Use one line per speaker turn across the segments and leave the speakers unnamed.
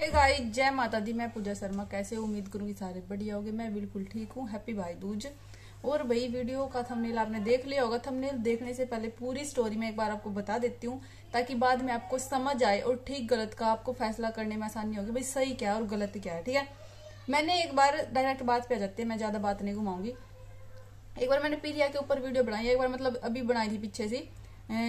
Hey guys जय माता दी, मैं पूजा शर्मा। कैसे उम्मीद करूँगी सारे बढ़िया होगे। मैं बिल्कुल ठीक हूँ। हैप्पी भाई दूज और भाई वीडियो का थंबनेल आपने देख लिया होगा। थंबनेल देखने से पहले पूरी स्टोरी मैं एक बार आपको बता देती हूँ, ताकि बाद में आपको समझ आए और ठीक गलत का आपको फैसला करने में आसानी होगी। भाई, सही क्या है और गलत क्या है, ठीक है? मैंने एक बार डायरेक्ट बात पे आ जाती है। मैं ज़्यादा बात नहीं घुमाऊँगी। एक बार मैंने पीरिया के ऊपर वीडियो बनाई एक बार मतलब अभी बनाई थी पीछे से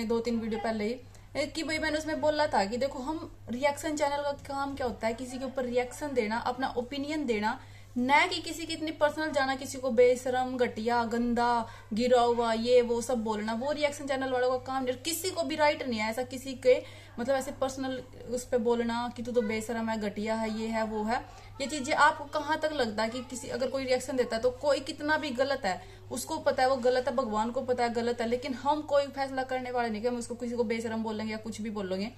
दो तीन वीडियो पहले ही। कि भाई मैंने उसमें बोला था कि देखो हम रिएक्शन चैनल का काम क्या होता है? किसी के ऊपर रिएक्शन देना, अपना ओपिनियन देना, न कि किसी की इतनी पर्सनल जाना, किसी को बेशरम, घटिया, गंदा, गिरा हुआ, ये, वो, सब बोलना। वो रिएक्शन चैनल वालों का काम नहीं। किसी को भी राइट नहीं है ऐसा किसी के मतलब ऐसे पर्सनल उस पर बोलना कि तू तो बेशरम है, घटिया है, ये है, वो है। ये चीज़ें आपको कहाँ तक लगता है कि किसी, अगर कोई रिएक्शन देता है तो कोई कितना भी गलत है उसको पता है, वो गलत है, भगवान को पता है गलत है, लेकिन हम कोई फैसला करने वाले नहीं कि हम उसको किसी को बेशरम बोलेंगे या कुछ भी बोलेंगे।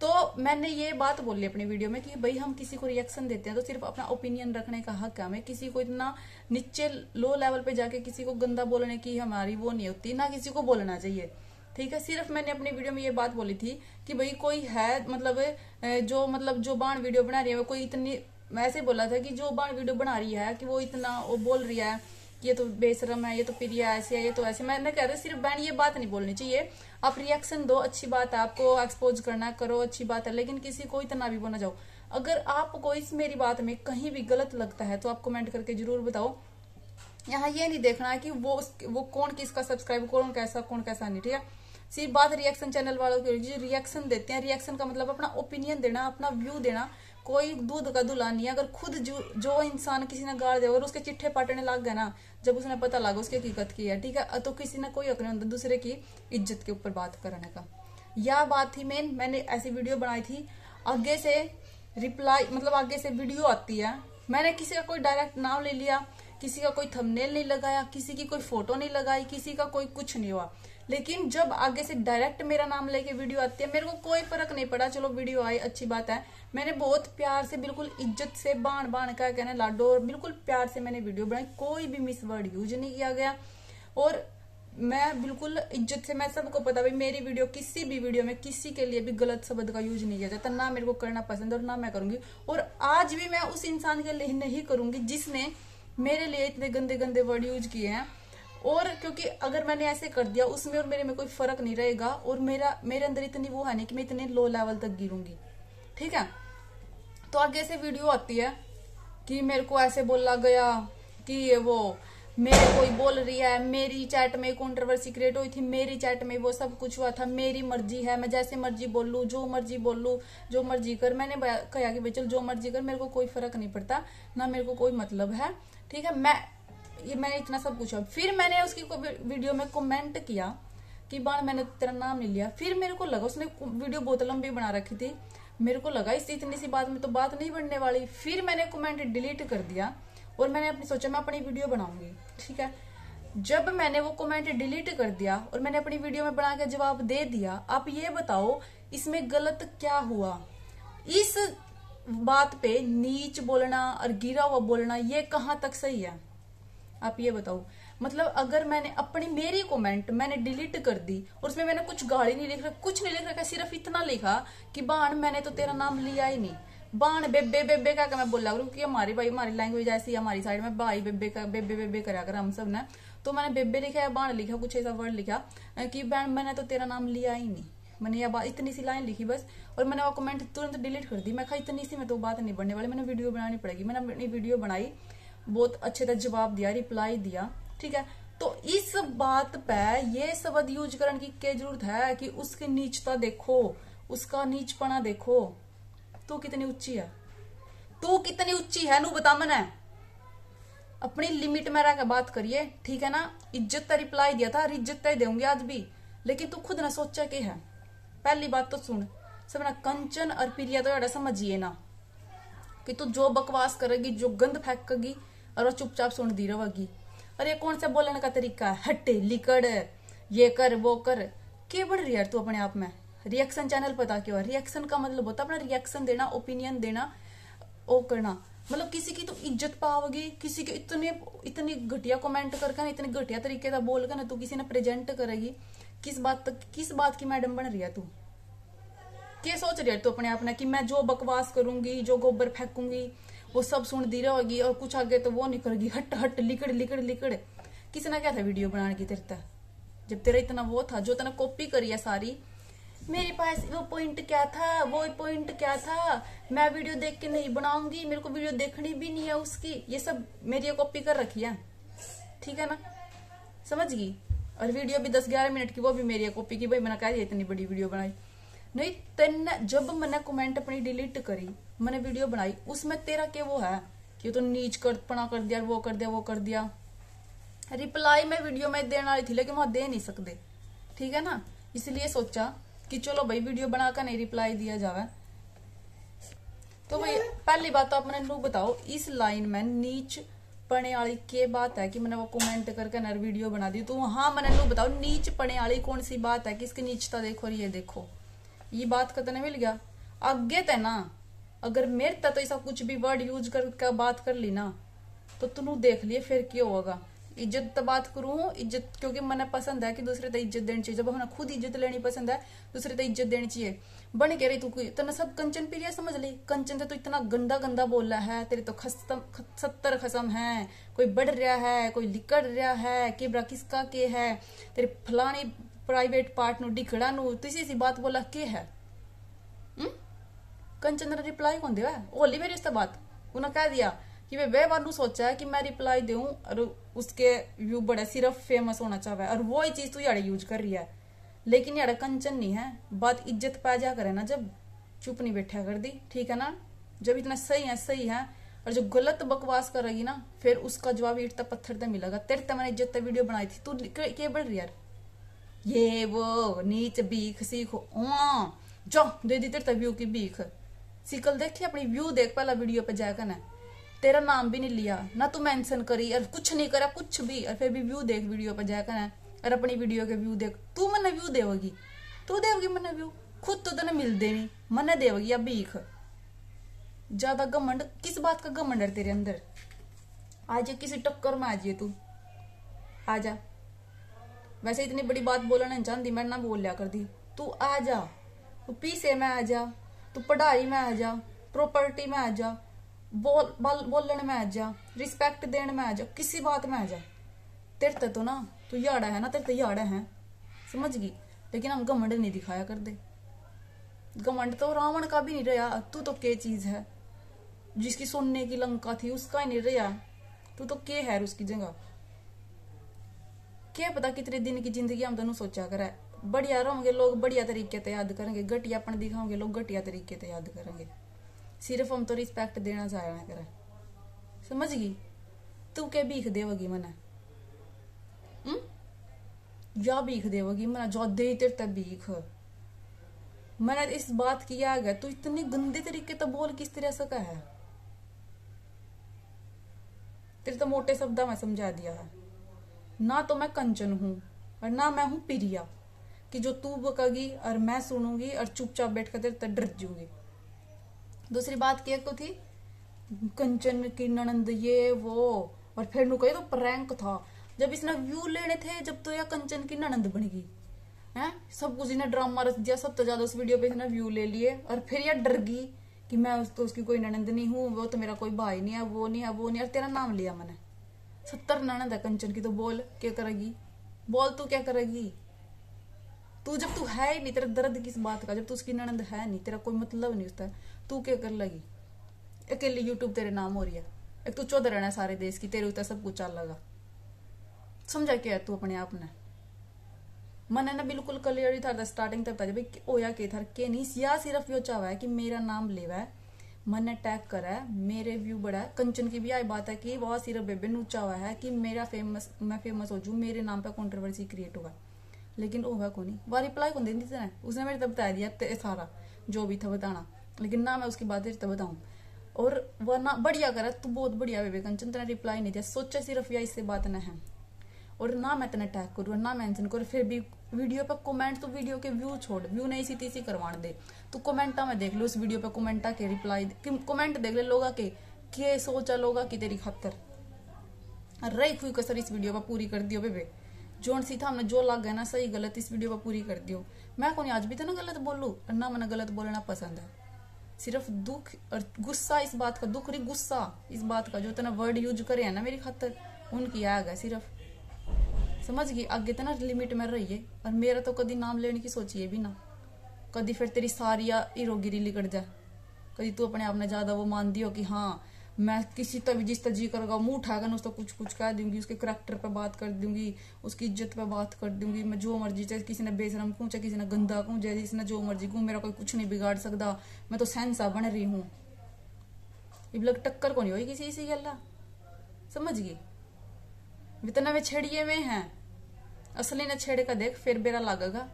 तो मैंने ये बात बोली अपनी वीडियो में कि भाई हम किसी को रिएक्शन देते हैं तो सिर्फ़ अपना ओपिनियन रखने का हक है हमें। किसी को इतना नीचे लो लेवल पे जाके किसी को गंदा बोलने की हमारी वो नहीं होती, ना किसी को बोलना चाहिए। ठीक है? सिर्फ़ मैंने अपनी वीडियो में ये बात बोली थी कि भाई कोई है मतलब जो मतलब जो बाण वीडियो बना रही है, वो कोई इतनी ऐसे बोला था कि जो बाण वीडियो बना रही है, कि वो इतना, वो बोल रही है ये तो बेशरम है, ये तो प्रिया ऐसे है, ये तो ऐसे मैंने कह रहा सिर्फ़ बहन ये बात नहीं बोलनी चाहिए। आप रिएक्शन दो, अच्छी बात है, आपको एक्सपोज करना, करो, अच्छी बात है, लेकिन किसी को इतना भी बोना जाओ। अगर आपको इस मेरी बात में कहीं भी गलत लगता है तो आप कमेंट करके ज़रूर बताओ। यहाँ ये नहीं देखना है कि वो वो कौन किसका सब्सक्राइब कौन कैसा कौन कैसा नहीं, ठीक है? सिर्फ़ बात रिएक्शन चैनल वालों की रिएक्शन देते हैं रिएक्शन का मतलब अपना ओपिनियन देना, अपना व्यू देना। कोई दूध का दुला नहीं अगर खुद जो जो इंसान किसी ने गाड़ दिया और उसके चिट्ठे पाटने लग गए ना, जब उसने पता लगा उसकी हकीकत की है, ठीक है? तो किसी ने कोई अपने अंदर दूसरे की इज़्ज़त के ऊपर बात करने का। यह बात थी मेन मैंने ऐसी वीडियो बनाई थी। आगे से रिप्लाई मतलब आगे से वीडियो आती है। मैंने किसी का कोई डायरेक्ट नाम ले लिया, किसी का कोई थंबनेल नहीं लगाया, किसी की कोई फ़ोटो नहीं लगाई, किसी का कोई कुछ नहीं हुआ। लेकिन जब आगे से डायरेक्ट मेरा नाम लेके वीडियो आती है, मेरे को कोई फ़र्क नहीं पड़ा, चलो वीडियो आई, अच्छी बात है। मैंने बहुत प्यार से, बिल्कुल इज़्ज़त से बाण बाण का कहने लाडो, और बिल्कुल प्यार से मैंने वीडियो बनाई, कोई भी मिस वर्ड यूज़ नहीं किया गया। और मैं बिल्कुल इज़्ज़त से, मैं सबको पता, भाई, मेरी वीडियो किसी भी वीडियो में किसी के लिए भी गलत शब्द का यूज़ नहीं किया जाता। ना मेरे को करना पसंद और ना मैं करूँगी। और आज भी मैं उस इंसान के लिए नहीं करूँगी जिसने मेरे लिए इतने गंदे गंदे वर्ड यूज़ किए हैं। और क्योंकि अगर मैंने ऐसे कर दिया, उसमें और मेरे में कोई फ़र्क नहीं रहेगा और मेरा, मेरे अंदर इतनी वो है नहीं कि मैं इतने लो लेवल तक गिरूँगी। ठीक है? तो आगे से वीडियो आती है कि मेरे को ऐसे बोला गया कि ये वो मेरे कोई बोल रही है, मेरी चैट में कंट्रोवर्सी क्रिएट हुई थी, मेरी चैट में वो सब कुछ हुआ था, मेरी मर्ज़ी है, मैं जैसे मर्ज़ी बोल, जो मर्ज़ी बोल लू जो मर्ज़ी कर, मैंने कहा कि भाई चल, जो मर्ज़ी कर, मेरे को कोई फ़र्क नहीं पड़ता, ना मेरे को कोई मतलब है। ठीक है? मैं ये मैंने इतना सब पूछा। फिर मैंने उसकी वीडियो में कमेंट किया कि, बाण, मैंने तेरा नाम नहीं लिया। फिर मेरे को लगा, उसने वीडियो बहुत लंबी बना रखी थी। मेरे को लगा इस इतनी सी बात में तो बात नहीं बनने वाली। फिर मैंने कमेंट डिलीट कर दिया और मैंने अपनी सोचा, मैं अपनी वीडियो बनाऊँगी। ठीक है? जब मैंने वो कमेंट डिलीट कर दिया और मैंने अपनी वीडियो में बना के जवाब दे दिया, आप ये बताओ, इसमें गलत क्या हुआ? इस बात पे नीच बोलना और गिरा हुआ बोलना, ये कहाँ तक सही है? आप ये बताओ। मतलब अगर मैंने अपनी मेरी कमेंट मैंने डिलीट कर दी और उसमें मैंने कुछ गाड़ी नहीं लिख रखा, कुछ नहीं लिख रखा, सिर्फ़ इतना लिखा कि बाण, मैंने तो तेरा नाम लिया ही नहीं। बाण, बेबे बेबे का मैं बोला करूँ कि हमारी भाई, हमारी लैंग्वेज ऐसी हमारी साइड में भाई, बेबे, का, बेबे बेबे करा कर हम सबने। तो मैंने बेबे लिखा है बाण लिखा, कुछ ऐसा वर्ड लिखा कि बैन मैंने तो तेरा नाम लिया ही नहीं। मैंने यह बात इतनी सी लाइन लिखी बस और मैंने वो कमेंट तुरंत डिलीट कर दी। मैं कहा, इतनी सी में तो बात नहीं बनने वाली, मैंने वीडियो बनानी पड़ेगी। मैंने अपनी वीडियो बनाई बहुत अच्छे तरह जवाब दिया रिप्लाई दिया, ठीक है? तो इस बात पे ये शब्द यूज़ करने की क्या ज़रूरत है कि उसकी नीचता देखो, उसका नीचपना देखो? तू कितनी ऊँची है? तू कितनी ऊँची है नू बता मैंने? अपनी लिमिट में रहकर बात करिए, ठीक है ना? इज़्ज़त का रिप्लाई दिया था इज़्ज़त ही दूँगी आज भी। लेकिन तू खुद ना सोचा के है? पहली बात तो सुन, सब ना कंचन और प्रिया तो समझिए ना, कि तू जो बकवास करेगी, जो गंद फेंकेगी और वो चुपचाप सुन दी रहेगी। अरे, कौन सा बोलने का तरीका है? हट लिकड़, ये कर, वो कर। के बढ़ रही यार तू अपने आप में? रिएक्शन चैनल पता क्यों रिएक्शन का मतलब होता अपना रिएक्शन देना ओपिनियन देना ओ करना। मतलब किसी की तो इज़्ज़त पाओगी, किसी के इतने, इतनी घटिया कमेंट करके ना, इतने घटिया तरीके का बोल कर ना तू किसी ने प्रेजेंट करेगी। किस बात तक, किस बात की मैडम बन रही है तू? क्या सोच रही है तू अपने आप ने कि मैं जो बकवास करूँगी, जो गोबर फेंकूँगी वो सब सुन दी रहेगी और कुछ आगे तो वो नहीं करेगी। हट हट, लिकड़ लिकड़ लिकड़। किसने क्या था वीडियो बनाने की तेरे तक? जब तेरा इतना वो था, जो तेने कॉपी करी है सारी, मेरे पास वो पॉइंट क्या था? वो पॉइंट क्या था? मैं वीडियो देख के नहीं बनाऊँगी, मेरे को वीडियो देखनी भी नहीं है उसकी। ये सब मेरी कॉपी कर रखी है। ठीक है ना? समझ गई? और वीडियो भी दस ग्यारह मिनट की, वो भी मेरी कॉपी की। भाई, मैंने कह दिया इतनी बड़ी वीडियो बनाई। नहीं तेन जब मैंने कमेंट अपनी डिलीट करी मैंने वीडियो बनाई, उसमें तेरा क्या वो है कि तो नीच कर, पना कर दिया, वो कर दिया, वो कर दिया। रिप्लाई मैं वीडियो में देने वाली थी, लेकिन वहाँ दे नहीं सकते। ठीक है ना? इसलिए सोचा कि चलो भाई, वीडियो बनाकर नहीं रिप्लाई दिया जावे। तो भाई, पहली बात तो अपने नू बताओ, इस लाइन में नीच पढ़ने वाली के बात है कि मैंने वो कमेंट करके नर वीडियो बना दी? तो हाँ मैंने नू बताओ, नीच पढ़ने वाली कौन सी बात है कि इसकी नीचता देखो और ये देखो? ये बात का तने मिल गया? आगे ते ना अगर मेरे तो ऐसा कुछ भी वर्ड यूज़ कर बात कर ली ना तो तुनू देख लिए, फिर क्या होगा? इज़्ज़त तो बात करूँ, इज़्ज़त क्योंकि मैंने पसंद है कि दूसरे तो इज़्ज़त देनी चाहिए। जब हमें खुद इज़्ज़त लेनी पसंद है, दूसरे तो इज़्ज़त देनी चाहिए। बन कह रही तू तो सब कंचन प्रिया समझ ली? कंचन तो इतना गंदा गंदा बोल रहा है, तेरे तो खस्तम सत्तर खसम है। कोई बढ़ रहा है, कोई लिकड़ रहा है के बरा किसका के है? तेरे फलानी प्राइवेट पार्ट नु डिखड़ा सी बात बोला के है? कंचन ने रिप्लाई कौन दिया होली मेरी उससे बात। उन्हें कह दिया कि वे वे बार सोचा है कि मैं रिप्लाई दू और उसके व्यू बड़े सिर्फ़ फ़ेमस होना चाहे और वो ही चीज़ तू यार यूज़ कर रही है। लेकिन यार, कंचन नहीं है। बात इज़्ज़त पा जा करे ना जब। चुप नहीं बैठा कर दी ठीक है ना? जब इतना सही है सही है। और जो गलत बकवास करेगी ना, फिर उसका जवाब ईट पत्थर तक मिलेगा। तेरे तक मैंने इज़्ज़त वीडियो बनाई थी। तू के बढ़ रही यार। ये वो, नीच बीख सीखो। जो दे दी तेरे तक व्यू की बीख सिकल देखी अपनी व्यू देख, पहला वीडियो पे जाकर ना। तेरा नाम भी नहीं लिया, ना तू मेंशन करी, और कुछ नहीं करा, कुछ भी, और फिर भी व्यू देख वीडियो पर जाकर और अपनी वीडियो के व्यू देख। तू मैंने व्यू देवगी, तू देवगी मैंने व्यू खुद तो तेने मिल देनी मने देवगी अब भीख। ज़्यादा घमंड, किस बात का घमंड है तेरे अंदर? आज किसी टक्कर में आ जाइए तू। आ जा। वैसे इतनी बड़ी बात बोलना नहीं चाहती, मैं ना बोल लिया कर दी तू आ जा, तू पीसे में आ जा। तू पढ़ाई में आ जा प्रॉपर्टी में आ जा, बोल बोल, बोलने में आ जा रिस्पेक्ट देने में आ जा, किसी बात में आ जा। तेरे तो ना, तू याड़ा है ना, तेरे तो याड़ा है, समझ गई? लेकिन हम घमंड नहीं दिखाया कर दे घमंड तो रावण का भी नहीं रहा तू तो के चीज़ है? जिसकी सोने की लंका थी, उसका ही नहीं रहा। तू तो के है उसकी जगह? क्या पता कितने दिन की ज़िंदगी हम दोनों सोचा करे बढ़िया रहोगे, लोग बढ़िया तरीके से याद करेंगे। घटियापन दिखाओगे, लोग घटिया तरीके से याद करेंगे। सिर्फ़ हम तो रिस्पेक्ट देना चाहे करे। समझ गई? तू के भीख देवगी मना? जा भीख देवगी मना? जो दे तेरे भीख। मैंने, इस बात की आ गया तू इतनी गंदे तरीके तो बोल, किस तरह से कहा? है तेरे तो मोटे शब्द में समझा दिया है। ना तो मैं कंचन हूँ, और ना मैं हूँ पिरिया। कि जो तू बकगी और मैं सुनूँगी और चुपचाप बैठ कर तेरे डर जूँगी दूसरी बात क्या को थी? कंचन की ननंद ये, वो, और फिर नु कहे तो प्रैंक था। जब इसने व्यू लेने थे, जब तो यह कंचन की ननंद बन गई। है? सब कुछ इन्हें ड्रामा रच दिया, सब तो ज़्यादा उस वीडियो पे इसने व्यू ले लिए, और फिर यह डर गई कि मैं उस तो उसकी कोई ननंद नहीं हूँ, वो तो मेरा कोई भाई नहीं है, वो नहीं है, वो नहीं है तेरा नाम लिया मैंने। सत्तर ननंद है कंचन की तो बोल, क्या करेगी? बोल तू क्या करेगी? तू जब तू है ही नहीं, तेरा दर्द किस बात का, जब तू उसकी ननंद है नहीं, तेरा कोई मतलब नहीं उसका। तू क्या कर लगी? अकेली यूट्यूब तेरे नाम हो रही है। एक तू चौधर रहना सारे देश की, तेरे उतर सब कुछ चल लगा। समझा क्या तू अपने आप ने? मन है ना बिल्कुल क्लियर ही था स्टार्टिंग तक था भाई होया के था, के नहीं, या सिर्फ़ यो चावा है कि मेरा नाम लेवा है। मन टैग करा है, मेरे व्यू बड़ा है। कंचन की भी आई बात है कि वह सिर्फ़ बेबे ऊँचा हुआ है कि मेरा फ़ेमस मैं फ़ेमस हो जू मेरे नाम पे कंट्रोवर्सी क्रिएट होगा। लेकिन होगा को नहीं। वह रिप्लाई कौन दी थी उसने मेरे तब बता दिया सारा, जो भी था बताना। लेकिन ना मैं उसकी बातें तो बताऊँ। और वह ना बढ़िया करा, तू बहुत बढ़िया बेबे कंचन तेना रिप्लाई नहीं दिया। सोचा सिर्फ़ या इससे बात ना है। और ना मैं तेना टैग करूँ ना मेंशन करूँ, फिर भी वीडियो पे कमेंट तो वीडियो के व्यू छोड़। व्यू नहीं सी तीसी करवाने दे। तू कमेंटा में देख लो उस वीडियो पे कमेंटा के रिप्लाई कमेंट देख ले लोगा के के सोचा लोगा कि तेरी खातर। रही हुई कसर इस वीडियो पर पूरी कर दियो बेबे। जोन सी था हमने जो लग गया ना, सही गलत, इस वीडियो पर पूरी कर दियो। मैं कौन आज भी तो ना गलत बोलू? और ना मैंने गलत बोलना पसंद है। सिर्फ़ दुख और गुस्सा इस बात का, दुख नहीं, गुस्सा इस बात का, जो तना वर्ड यूज़ करे है ना मेरी खातर, उनकी आग है सिर्फ़। समझ गई? आगे तना लिमिट में रहिए, और मेरा तो कभी नाम लेने की सोचिए भी ना। कभी फिर तेरी सारी हीरोगिरी लिकट जाए। कभी तू अपने आप ने ज़्यादा वो मान दियो कि हाँ मैं किसी तभी जिस तरह जी करेगा मुँह उठाकर उसको कुछ कुछ कह दूँगी, उसके करेक्टर पे बात कर दूँगी, उसकी इज़्ज़त पे बात कर दूँगी, मैं जो मर्ज़ी चाहे किसी ने बेशरम कहूँ चाहे किसी ने गंदा कहूँ चाहे किसी ने जो मर्ज़ी कहूँ मेरा कोई कुछ नहीं बिगाड़ सकता। मैं तो सेंसा बन रही हूँ। लग टक्कर को नहीं हुई किसी इसी गला समझ गई? इतना वे छेड़िए में हैं, असली ने छेड़े का देख, फिर बेरा लगेगा,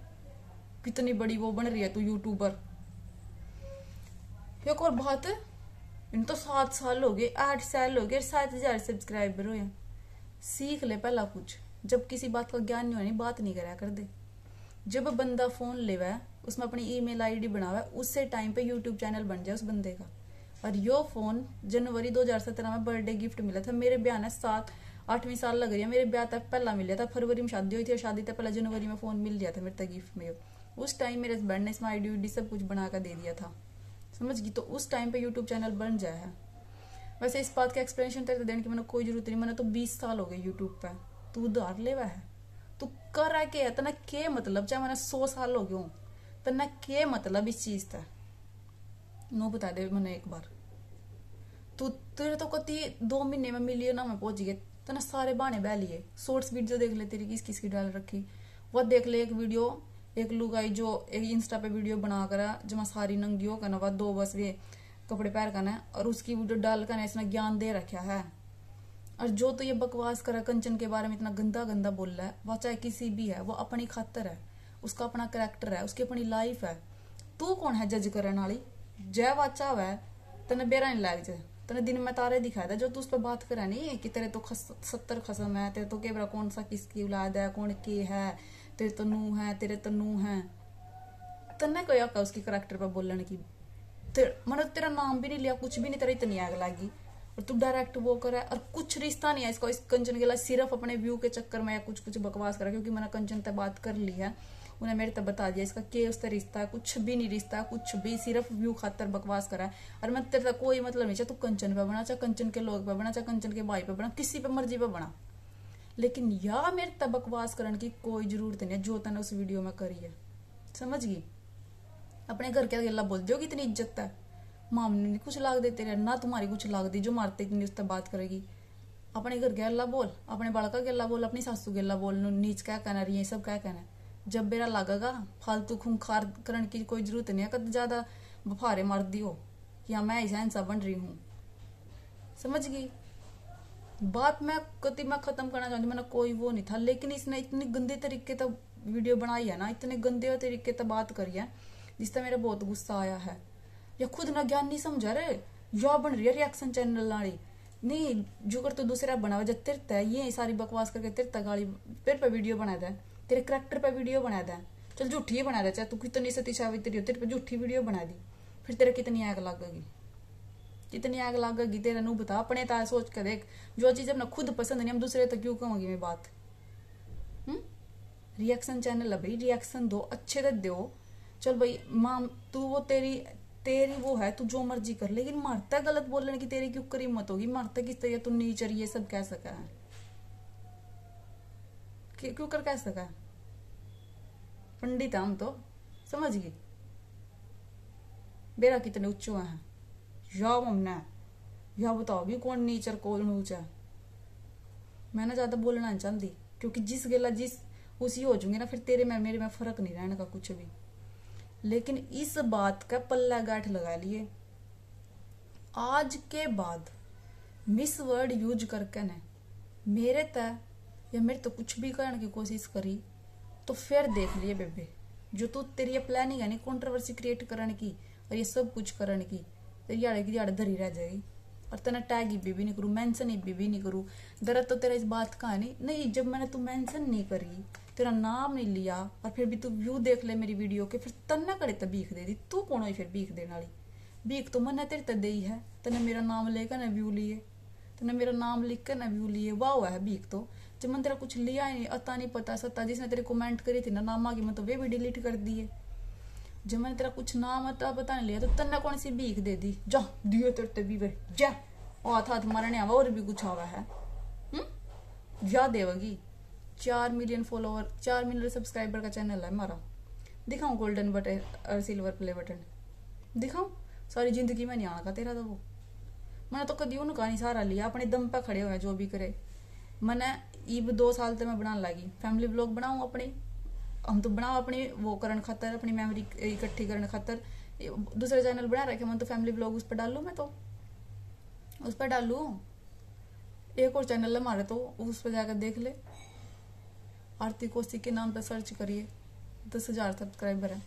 कितनी बड़ी वो बन रही है तू यूट्यूबर एक और बहुत इन तो सात साल हो गए, आठ साल हो गए सात हज़ार सब्सक्राइबर हो। सीख ले पहला कुछ। जब किसी बात का ज्ञान नहीं होनी, बात नहीं करा कर दे जब बंदा फ़ोन है उसमें अपनी ईमेल आईडी बनावा उससे टाइम पे यूट्यूब चैनल बन जाए उस बंदे का। और यो फ़ोन जनवरी 2017 में बर्थडे गिफ्ट मिला था। मेरे ब्याह ने सात, आठवीं साल लग रही है। मेरे ब्याह तक पहला मिल था। फरवरी में शादी हुई थी और शादी तक पहला जनवरी में फ़ोन मिल गया था मेरे तक गिफ्ट में। उस टाइम मेरे हस्बैंड ने इसमें आईडी सब कुछ बना कर दे दिया था। समझ गई? तो उस टाइम पे यूट्यूब चैनल बन जाए। है वैसे इस बात का एक्सप्लेनेशन तेरे देने की मैंने कोई ज़रूरत नहीं। मैंने तो बीस साल हो गए यूट्यूब पे। तू उधार ले है? तू कर रहा के तना के मतलब? चाहे मैंने सौ साल हो गए तना के मतलब इस चीज़ का? नो बता दे मैंने एक बार। तू तेरे तो कति दो महीने में मिलियन में पहुँच गए। तना सारे बहाने बह लिए। शॉर्ट्स वीडियो देख ले तेरी किस किस की डाल रखी। वह देख ले एक वीडियो एक लुगाई जो एक इंस्टा पे वीडियो बना जमा सारी नंगी हो करना दो बस वे कपड़े पहन कर और उसकी वीडियो डाल कर इसने ज्ञान दे रखा है। और जो तो ये बकवास करा कंचन के बारे में इतना गंदा गंदा बोल रहा है वह चाहे किसी भी है वो अपनी खातर है उसका अपना करेक्टर है उसकी अपनी लाइफ है। तू कौन है जज करने वाली? जय वाचा है तेने बेरा नहीं लग जाए तेने दिन में तारे दिखाया था जो तू उस पर बात करे नहीं कि तेरे तो खस, सत्तर खसम है तेरे तो केवरा कौन सा किसकी औलाद है कौन के है तेरे तो नू है, तेरे तो नू है। तन्ने कोई आका उसकी करेक्टर पर बोलने की मतलब तेरा नाम भी नहीं लिया, कुछ भी नहीं, तेरा इतनी आग लगी। और तू डायरेक्ट वो करे, और कुछ रिश्ता नहीं है इसको, इस कंचन के लिए सिर्फ़ अपने व्यू के चक्कर में या कुछ कुछ बकवास करा क्योंकि मैंने कंचन तक बात कर ली है। उन्हें मेरे तक बता दिया, इसका के उससे रिश्ता, कुछ भी नहीं रिश्ता, कुछ भी, सिर्फ़ व्यू खातर बकवास करा है। और मैं तेरे तक कोई मतलब नहीं, चाहे तू कंचन पे बना, चाहे कंचन के लोग पे बना, चाहे कंचन के भाई पे बना, किसी पे मर्ज़ी पे बना। लेकिन या मेरे तब बकवास करने की कोई ज़रूरत नहीं है, जो तने उस वीडियो में करी है। समझ गई? अपने घर के गला बोल दो इतनी इज़्ज़त है? माम ने कुछ लाग दे तेरे, ना तुम्हारी कुछ लाग दी जो मारते उस बात करेगी। अपने घर के अल्लाह बोल, अपने बालका अल्लाह बोल, अपनी सासू अल्लाह बोल नीच क्या कहना रही है सब क्या कहना जब मेरा लागेगा, फालतू खूंखार करने की कोई ज़रूरत नहीं है, कद ज़्यादा बफारे मार दी हो। या मैं ऐसा इंसान बन रही हूँ। समझ गई? बात मैं कति मैं खत्म करना चाहती मैंने कोई वो नहीं था। लेकिन इसने इतनी गंदे तरीके तक वीडियो बनाई है ना, इतने गंदे तरीके तक बात करी है जिससे मेरा बहुत गुस्सा आया है। या खुद ना ज्ञान नहीं समझा रे या बन रही है रिएक्शन चैनल वाली नहीं, जो कर तो दूसरा बना हुआ जब तिरता है, ये सारी बकवास करके तिरता गाली तेरे पे वीडियो बना दे तेरे करेक्टर पे वीडियो बना दे चल, झूठी बना दे चाहे तू कितनी सती सावित्री हो, तेरे पे झूठी वीडियो बना दी। फिर तेरे कितनी आग लगेगी कितनी आग लागेगी तेरा नू बता, अपने तार सोच कर देख। जो चीज़ अपना खुद पसंद नहीं, हम दूसरे तो क्यों कहूँगी मैं बात? रिएक्शन चैनल है भाई रिएक्शन दो, अच्छे तो दो। चल भाई, माँ, तू वो तेरी तेरी वो है, तू जो मर्ज़ी कर, लेकिन मारता गलत बोलने की तेरी क्यों करी मत होगी? मारता किस तरह, तू नीचर ये सब कह सका है। क्यों कर कह सका पंडित हम तो समझ गई? बेरा कितने उच्चो हैं। या मम्ना या बताओ भी कौन नीचर कौन ऊँचा मैं ना ज़्यादा बोलना नहीं चाहती, क्योंकि जिस गला जिस, उसी हो जाऊँगी ना, फिर तेरे में, मेरे में फ़र्क नहीं रहने का कुछ भी। लेकिन इस बात का पल्ला गाठ लगा लिए। आज के बाद मिस वर्ड यूज़ करके ने, मेरे तय या मेरे तो कुछ भी करने की कोशिश करी तो फिर देख लिए बेबे, जो तू तेरी प्लानिंग है नहीं कंट्रोवर्सी क्रिएट करने की, और ये सब कुछ करने की तेरी याड़े की याड़ धरी रह जाएगी। और तेना टैग इब्बी भी नहीं करूँ मेंशन इब्बी भी नहीं करूँ दरअसल तो तेरा इस बात का है नहीं नहीं, जब मैंने तू मेंशन नहीं करी, तेरा नाम नहीं लिया, और फिर भी तू व्यू देख ले मेरी वीडियो के, फिर तन्ना करे तो भीख दे दी। तू कौन हुई फिर भीख देने वाली? भीख तो मन तेरे तक दे है। तेने मेरा नाम लेकर ना व्यू लिए। तेने मेरा नाम लिख कर ना व्यू लिए। वाह है भीख तो। जब मैंने तेरा कुछ लिया ही नहीं, अता नहीं पता, सत्ता जिसने तेरे कमेंट करी थी ना, नामा की मैं तो वे भी डिलीट कर दिए। जब मैंने तेरा कुछ नाम अता पता नहीं लिया तो तन्ने कौन सी भीख दे दी? जा दियो तेरे भी जा और था तुम्हारा आवा, और भी कुछ आवा है? हम्म देवगी। चार मिलियन फॉलोवर चार मिलियन सब्सक्राइबर का चैनल है हमारा। दिखाऊँ गोल्डन बटन और सिल्वर प्ले बटन दिखाऊँ? सारी ज़िंदगी में नहीं आना तेरा तो वो। मैंने तो कदी उनका नहीं सहारा लिया, अपने दम पे खड़े हुए जो भी करे। मैंने ईब दो साल तक मैं बनाने लगी। फैमिली ब्लॉग बनाऊ अपनी? हम तो बनाओ अपनी वो करने खातर, अपनी मेमोरी इकट्ठी करने खातर दूसरे चैनल बना रखे मैं तो फैमिली ब्लॉग उस पर डालू मैं तो। उस पर डालू? एक और चैनल है हमारे तो उस पर जाकर देख ले। आरती कोसी के नाम पर सर्च करिए, दस हज़ार सब्सक्राइबर है।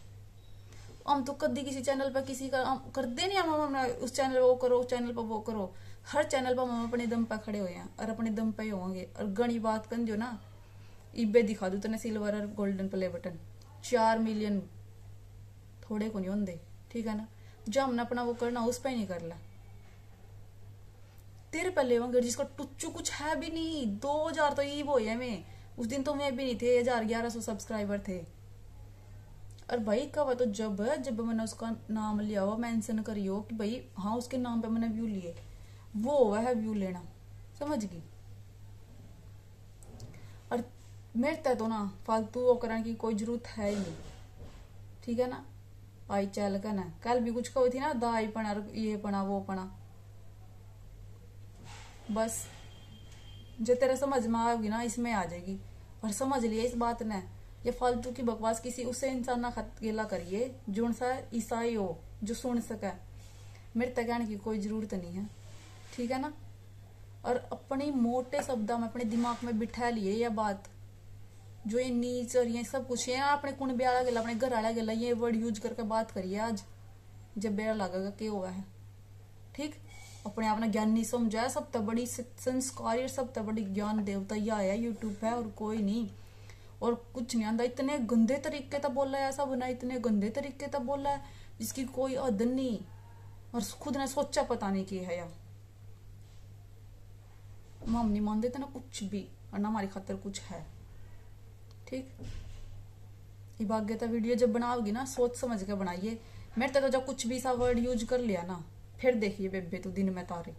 हम तो कभी किसी चैनल पर किसी का करते नहीं, हम अपना उस चैनल पर वो करो, उस चैनल पर वो करो। हर चैनल पर हम अपने दम पर खड़े हुए हैं और अपने दम पे ही होंगे। और गणी बात कर जो ना इबे दिखा दू तेने सिल्वर और गोल्डन प्ले बटन चार मिलियन थोड़े को नहीं होंगे ठीक है ना? जो हमने अपना वो करना, उस पर ही नहीं करना। तेरे पहले वंगे जिसका टुच्चू कुछ है भी नहीं, दो हज़ार तो ई वो है मैं। उस दिन तो मैं भी नहीं थे, हज़ार ग्यारह सौ सब्सक्राइबर थे। और भाई कब तो जब जब मैंने उसका नाम लिया हुआ मेंशन करियो कि भाई हाँ उसके नाम पे मैंने व्यू लिए। वो हुआ है व्यू लेना। समझ गई और मेरे तो ना फालतू वो करने की कोई ज़रूरत है ही नहीं। ठीक है ना? आई चल का ना। कल भी कुछ कही थी ना दाई पना, ये पना, वो पना। बस। जो तेरा समझ में आएगी ना, इसमें आ जाएगी। और समझ लिया इस बात ने, ये फालतू की बकवास किसी उससे इंसान ना खत गेला करिए, जो सा ईसाई हो, जो सुन सके। मेरे तक कहने की कोई ज़रूरत नहीं है। ठीक है ना? और अपनी मोटे शब्द में, अपने दिमाग में बिठा लिए यह बात। जो ये नीच ये सब कुछ है अपने कुण ब्याह गला, अपने घर वाला गला, ये वर्ड यूज़ करके बात करिए आज। जब बेड़ा लगेगा क्या हुआ है। ठीक? अपने आप ने ज्ञानी समझा सब तो संस्कारी सब तो ज्ञान देवता ही आया यूट्यूब पे और कोई नहीं। और कुछ नहीं आंदा, इतने गंदे तरीके तक बोला है ऐसा बना इतने गंदे तरीके तक बोला है, जिसकी कोई हद नहीं। और खुद ने सोचा पता नहीं की है यार। हम नहीं मानते थे ना कुछ भी, और ना हमारी खातर कुछ है। ठीक? भाग्यता वीडियो जब बनाओगी ना, सोच समझ के बनाइए। मेरे तो जब कुछ भी सा वर्ड यूज़ कर लिया ना, फिर देखिए बेबे, तू दिन में तारे।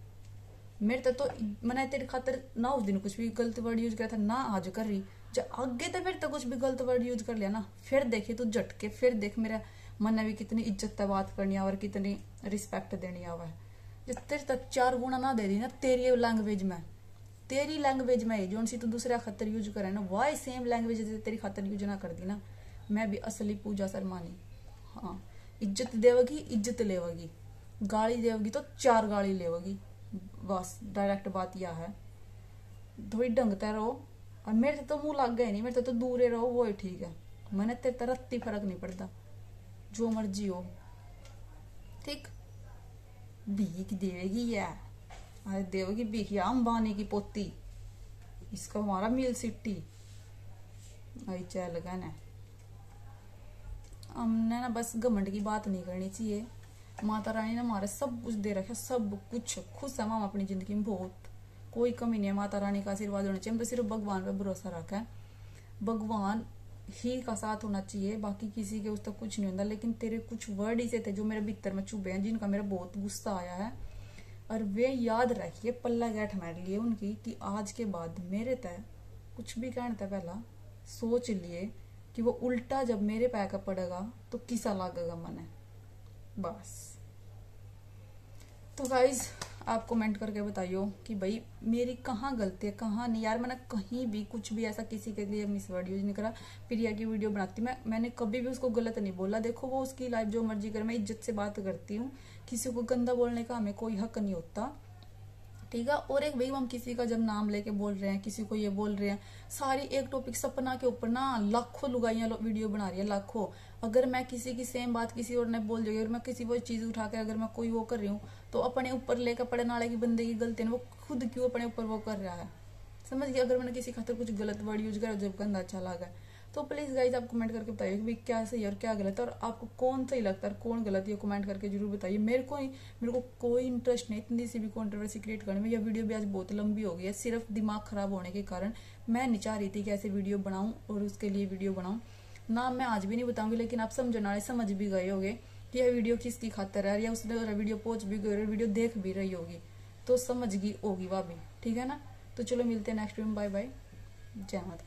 मेरे तो मैंने तेरे खातर ना उस दिन कुछ भी गलत वर्ड यूज़ किया था, ना आज कर रही। जब आगे तो फिर तो कुछ भी गलत वर्ड यूज़ कर लिया ना, फिर देखिए तू झटके, फिर देख मेरा मन ने भी कितनी इज़्ज़त तक बात करनी है और कितनी रिस्पेक्ट देनी है। जब तेरे तक चार गुना ना दे दी ना, तेरी लैंग्वेज में। तेरी लैंग्वेज में, जो सी तू दूसरा खतर यूज़ करे ना वाई सेम लैंग्वेज तेरी खातर यूज़ ना कर दी ना, मैं भी असली पूजा शर्मानी। हाँ इज़्ज़त देवगी, इज़्ज़त लेवगी। गाली देवगी तो चार गाली लेवगी। बस डायरेक्ट बात यह है। थोड़ी ढंगते रहो, और मेरे तो मुँह लग गए नहीं, मेरे तो दूर रहो, वो ही ठीक है। मैंने तेरे तरत्ती फ़र्क नहीं पड़ता, जो मर्ज़ी हो। ठीक? भीख देवेगी या अरे देवेगी भीख, या अंबानी की पोती। इसका हमारा मिल सिटी। आई चल गए ना हमने ना बस घमंड की बात नहीं करनी चाहिए। माता रानी ने हमारे सब कुछ दे रखा, सब कुछ। खुश है हम अपनी ज़िंदगी में बहुत। कोई कमी नहीं है माता रानी का आशीर्वाद होना चाहिए। हम तो सिर्फ़ भगवान पर भरोसा रखा है। भगवान ही का साथ होना चाहिए, बाकी किसी के उस तक कुछ नहीं होता। लेकिन तेरे कुछ वर्ड ही से थे जो मेरे भीतर में चुभे हैं, जिनका मेरा बहुत गुस्सा आया है। और वे याद रखिए, पल्ला गैठ मेरे लिए उनकी कि आज के बाद मेरे तय कुछ भी कहने तय पहला सोच लिए कि वो उल्टा जब मेरे पैकअप पड़ेगा तो किसा लागेगा मन। बस। तो गाइज़ आप कमेंट करके बताइयो कि भाई, मेरी कहाँ गलती है, कहाँ नहीं? यार, मैंने कहीं भी कुछ भी ऐसा किसी के लिए मिस वर्ड यूज़ नहीं करा। प्रिया की वीडियो बनाती मैं। मैंने कभी भी उसको गलत नहीं बोला। देखो, वो उसकी लाइफ जो मर्ज़ी करे, मैं इज़्ज़त से बात करती हूँ। किसी को गंदा बोलने का हमें कोई हक नहीं होता। ठीक है? और एक भाई हम किसी का जब नाम लेके बोल रहे हैं, किसी को ये बोल रहे हैं, सारी एक टॉपिक सपना के ऊपर ना लाखों लुगाइया वीडियो बना रही है, लाखों। अगर मैं किसी की सेम बात किसी और ने बोल दी अगर मैं किसी वो चीज़ उठा के, अगर मैं कोई वो कर रही हूँ तो अपने ऊपर लेकर पड़ने वाले की बंदे की गलती है वो खुद क्यों अपने ऊपर वो कर रहा है? समझ गया? अगर मैंने किसी खातर कुछ गलत वर्ड यूज़ करा, जब गंदा अच्छा लगा। तो प्लीज़ गाइज़ आप कमेंट करके बताइए कि भाई क्या सही और क्या गलत है और आपको कौन सही लगता है और कौन गलत है कमेंट करके ज़रूर बताइए। मेरे को मेरे को कोई इंटरेस्ट नहीं इतनी सी भी कॉन्ट्रोवर्सी क्रिएट करने में। यह वीडियो भी आज बहुत लंबी हो गई है, सिर्फ़ दिमाग खराब होने के कारण। मैं नहीं चाह रही थी कि ऐसे वीडियो बनाऊँ और उसके लिए वीडियो बनाऊँ। ना मैं आज भी नहीं बताऊँगी, लेकिन आप समझने समझ भी गए होगे कि यह वीडियो किसकी खातर है या उसने वीडियो पहुँच भी गई और वीडियो देख भी रही होगी। तो समझ गई होगी वह भी ठीक है ना? तो चलो मिलते हैं नेक्स्ट वीडियो बाय बाय जय माता